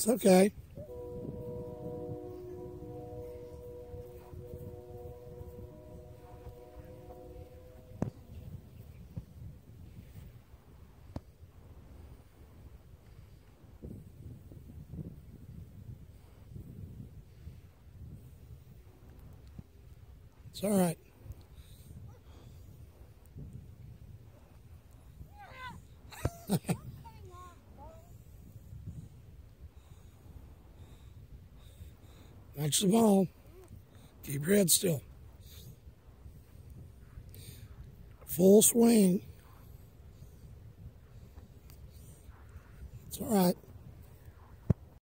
It's okay. It's all right. Watch the ball. Keep your head still. Full swing. It's all right.